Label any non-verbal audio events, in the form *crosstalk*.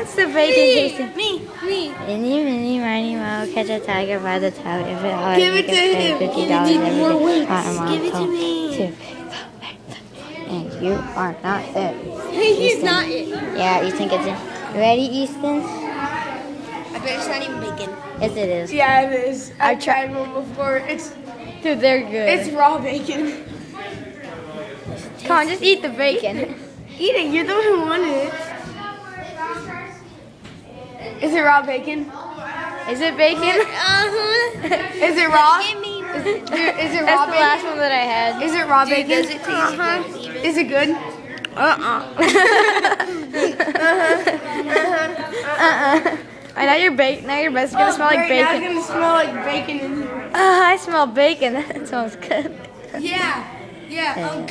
wants the bacon? Me, me. Any, mini, miny, moe, catch a tiger by the toe. If it hard, Give it to him. Fifty You dollars every more day. weights. Want a mom, Give it to me. two, And you are not it. He's Easton. not it. Yeah, Easton gets it. Ready, Easton? I bet it's not even bacon. Yes, it is. Yeah, it is. I've tried one before. It's Dude, they're good. it's raw bacon. Come on, just eat the bacon. *laughs* Eat it. You're the one who wanted it. Is it raw bacon? Is it bacon? Uh-huh. Is it raw? Is, is it That's raw the bacon? last one that I had. Is it raw bacon? Does it uh-huh. Is it good? Uh-uh. uh-uh. I know your bacon. Now your breath's gonna smell like great, Now bacon. it's gonna smell like bacon in here. Ah, I smell bacon. *laughs* That smells good. Yeah. Yeah. I'm